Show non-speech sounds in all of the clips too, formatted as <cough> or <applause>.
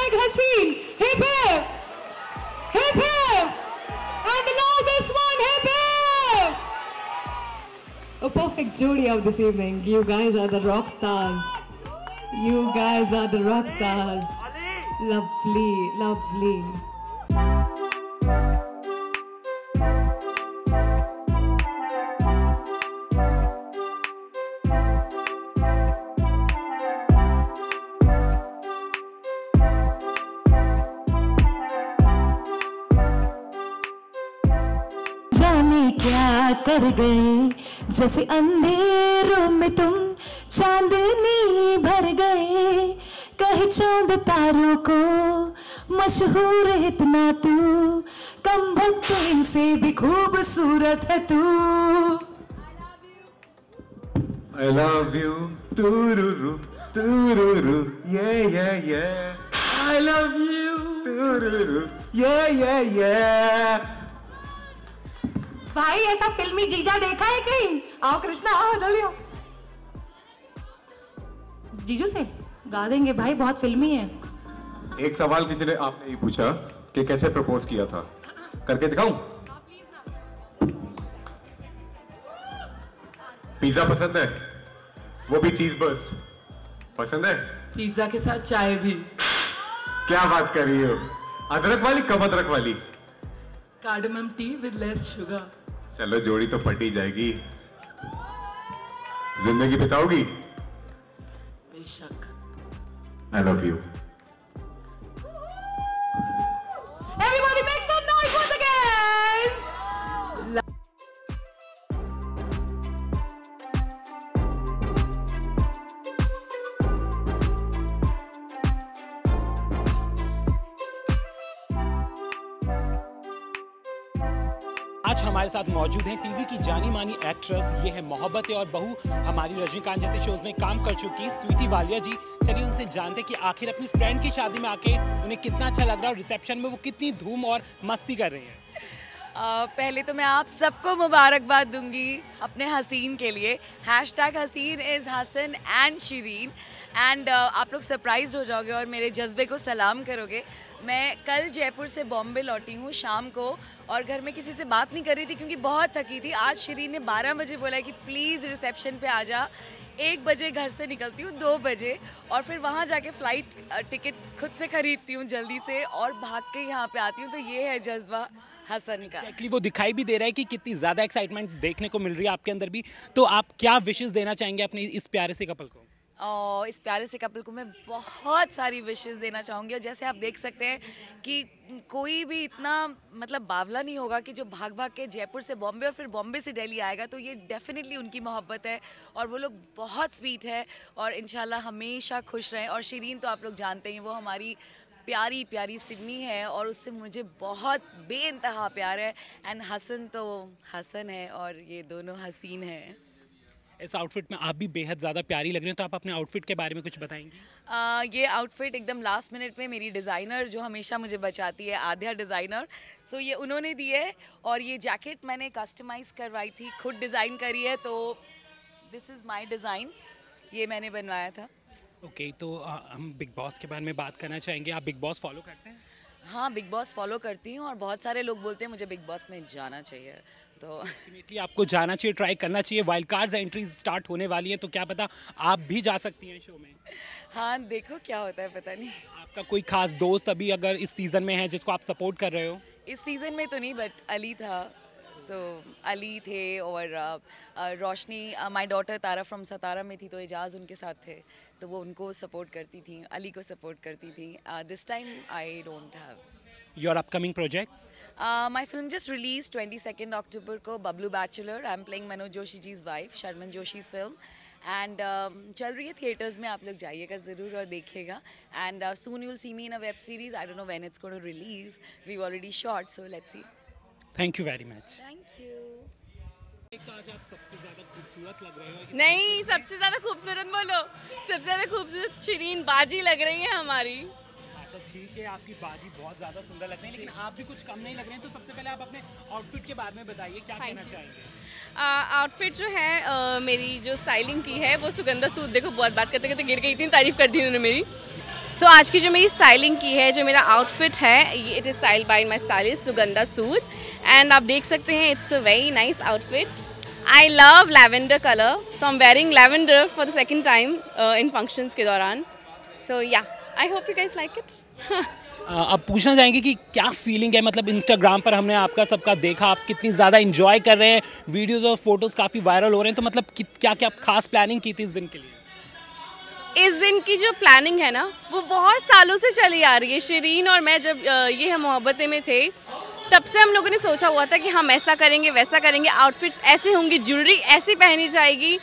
hashtag Haseen. Hip hip! Hip hip! And now this one, hip hip! A perfect jodi of this evening. You guys are the rock stars. You guys are the rock stars. Lovely, lovely. कर गए जैसे अंधेरों में तुम चांदनी भर गए कहे चाँद तारों को मशहूर इतना तू कम भक्त इनसे भी खूबसूरत है तू I love you, tururu, tururu, yeah, yeah, yeah. I love you, tururu, yeah, yeah, yeah. भाई ऐसा फिल्मी जीजा देखा है कहीं? आओ कृष्णा आओ जल्दी आओ। जीजू से गा देंगे भाई बहुत फिल्मी है। एक सवाल किसी ने आपने ये पूछा कि कैसे प्रपोज किया था? करके दिखाऊँ? पिज्जा पसंद है? वो भी चीज़ बर्स्ट पसंद है? पिज्जा के साथ चाय भी। क्या बात कर रही हो? अदरक वाली कब अदरक वाली? Cardamom tea with less sugar चलो जोड़ी तो पटी जाएगी। ज़िंदगी बिताओगी? बेशक। आई लव यू आज हमारे साथ मौजूद हैं टीवी की जानी मानी एक्ट्रेस। ये है मोहब्बत और बहू हमारी रजनीकांत जैसे शोज़ में काम कर चुकी स्वीटी वालिया जी चलिए उनसे जानते कि आखिर अपनी फ्रेंड की शादी में आके उन्हें कितना अच्छा लग रहा है और रिसेप्शन में वो कितनी धूम और मस्ती कर रही हैं। आ, पहले तो मैं आप सबको मुबारकबाद दूँगी अपने हसीन के लिए। Hashtag Haseen is Hasan and Shareen and आप लोग सरप्राइज़ हो जाओगे और मेरे जज्बे को सलाम करोगे। मैं कल जयपुर से बॉम्बे लौटी हूँ शाम को और घर में किसी से बात नहीं कर रही थी क्योंकि बहुत थकी थी। आज शरीन ने 12 बजे बोला कि प्लीज़ रिसेप्शन पे आ जा। एक बजे घर से निकलती हूँ, दो बजे और फिर वहाँ जाके फ़्लाइट टिकट खुद से खरीदती हूँ जल्दी से और भाग के यहाँ पे आती हूँ। तो ये है जज्बा हसन का। एक्चुअली वो दिखाई भी दे रहा है कि कितनी ज़्यादा एक्साइटमेंट देखने को मिल रही है आपके अंदर भी। तो आप क्या विशेष देना चाहेंगे अपने इस प्यारे से कपल को? और इस प्यारे से कपल को मैं बहुत सारी विशेस देना चाहूँगी। और जैसे आप देख सकते हैं कि कोई भी इतना मतलब बावला नहीं होगा कि जो भाग भाग के जयपुर से बॉम्बे और फिर बॉम्बे से दिल्ली आएगा तो ये डेफिनेटली उनकी मोहब्बत है और वो लोग बहुत स्वीट है और इन हमेशा खुश रहें। और शरीन तो आप लोग जानते हैं वो हमारी प्यारी प्यारी सिडनी है और उससे मुझे बहुत बेइंतहा प्यार है। एंड हसन तो हसन है और ये दोनों हसीन हैं। इस आउटफिट में आप भी बेहद ज़्यादा प्यारी लग रही हैं तो आप अपने आउटफिट के बारे में कुछ बताएँगी? आ, ये आउटफिट एकदम लास्ट मिनट में मेरी डिज़ाइनर जो हमेशा मुझे बचाती है आध्या डिज़ाइनर सो ये उन्होंने दी है और ये जैकेट मैंने कस्टमाइज़ करवाई थी खुद डिज़ाइन करी है तो दिस इज़ माई डिज़ाइन ये मैंने बनवाया था। ओके okay, तो आ, हम बिग बॉस के बारे में बात करना चाहेंगे। आप बिग बॉस फॉलो करते हैं? हाँ बिग बॉस फॉलो करती हूँ और बहुत सारे लोग बोलते हैं मुझे बिग बॉस में जाना चाहिए। तो आपको जाना चाहिए ट्राई करना चाहिए। वाइल्ड कार्ड्स एंट्री स्टार्ट होने वाली है तो क्या पता आप भी जा सकती हैं शो में। हाँ देखो क्या होता है पता नहीं। आपका कोई खास दोस्त अभी अगर इस सीज़न में है जिसको आप सपोर्ट कर रहे हो? इस सीज़न में तो नहीं बट अली था। सो so, अली थे और Roshni my daughter Tara from Satara में थी तो एजाज उनके साथ थे। तो वो उनको सपोर्ट करती थी अली को सपोर्ट करती थी। This time I don't have your upcoming project my film just release twenty second October को Bablu bachelor I am playing Manoj Joshi ji's wife Sharman Joshi film and uh, चल रही है theatres में आप लोग जाइएगा ज़रूर और देखिएगा। And soon you'll see me in a web series I don't know when it's going to release we already shot so let's see thank you very much thank you आज आप सबसे ज़्यादा खूबसूरत लग रहे नहीं सबसे ज़्यादा खूबसूरत बोलो। सबसे ज़्यादा खूबसूरत शरीन बाजी लग रही है हमारी। अच्छा ठीक है आपकी बाजी बहुत ज़्यादा सुंदर लग रही है लेकिन आप भी कुछ कम नहीं लग रहे हैं तो सबसे पहले आप अपने आउटफिट के बारे में बताइए क्या कहना चाहेंगे? आउटफिट जो है आ, मेरी जो स्टाइलिंग की है वो सुगंधा सूद देखो बहुत बात करते करते गिर गई इतनी तारीफ़ कर दी उन्होंने मेरी। सो so, आज की जो मेरी स्टाइलिंग की है जो मेरा आउटफिट है it is style by my stylist Sugandha Sood. And आप देख सकते हैं it's a very nice outfit I love lavender colour so I am wearing lavender for the second time in functions के दौरान। So yeah I hope you guys like it अब पूछना चाहेंगे कि क्या फीलिंग है? मतलब इंस्टाग्राम पर हमने आपका सबका देखा आप कितनी ज़्यादा इंजॉय कर रहे हैं? वीडियोज़ और फ़ोटोज़ काफ़ी वायरल हो रहे हैं तो मतलब क्या क्या खास प्लानिंग की थी इस दिन के लिए? इस दिन की जो प्लानिंग है ना वो बहुत सालों से चली आ रही है। शरीन और मैं जब ये हम मोहब्बतें में थे तब से हम लोगों ने सोचा हुआ था कि हम ऐसा करेंगे वैसा करेंगे। आउटफिट्स ऐसे होंगी ज्वेलरी ऐसी पहनी जाएगी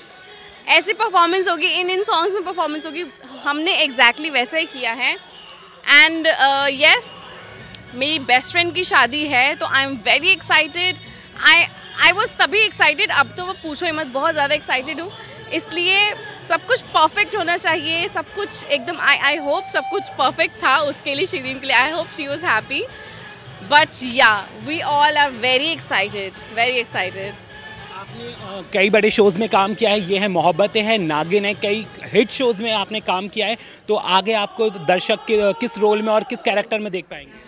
ऐसी परफॉर्मेंस होगी इन इन सॉन्ग्स में परफॉर्मेंस होगी। हमने एग्जैक्टली exactly वैसा ही किया है। एंड यस मेरी बेस्ट फ्रेंड की शादी है तो I am very excited I I was तभी एक्साइटेड अब तो वो पूछो ही मत, बहुत ज़्यादा एक्साइटेड हूँ। इसलिए सब कुछ परफेक्ट होना चाहिए, सब कुछ एकदम आई आई होप सब कुछ परफेक्ट था उसके लिए, शरीन के लिए। I hope she was happy but yeah we all are very excited very excited कई बड़े शोज़ में काम किया है ये है मोहब्बतें हैं नागिन है कई हिट शोज़ में आपने काम किया है तो आगे आपको दर्शक के- किस रोल में और किस कैरेक्टर में देख पाएँगे?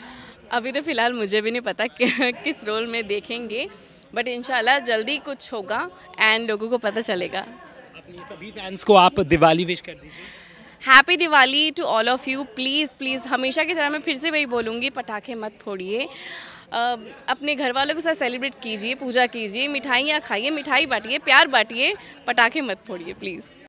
अभी तो फ़िलहाल मुझे भी नहीं पता कि, <laughs> किस रोल में देखेंगे बट इंशाल्लाह जल्दी कुछ होगा एंड लोगों को पता चलेगा। अपने सभी फैंस को आप दिवाली विश कर दीजिए। Happy Diwali to all of you please please हमेशा की तरह मैं फिर से वही बोलूँगी पटाखे मत फोड़िए। अपने घर वालों के साथ सेलिब्रेट कीजिए, पूजा कीजिए, मिठाइयाँ खाइए, मिठाई बांटिए, प्यार बांटिए, पटाखे मत फोड़िए प्लीज़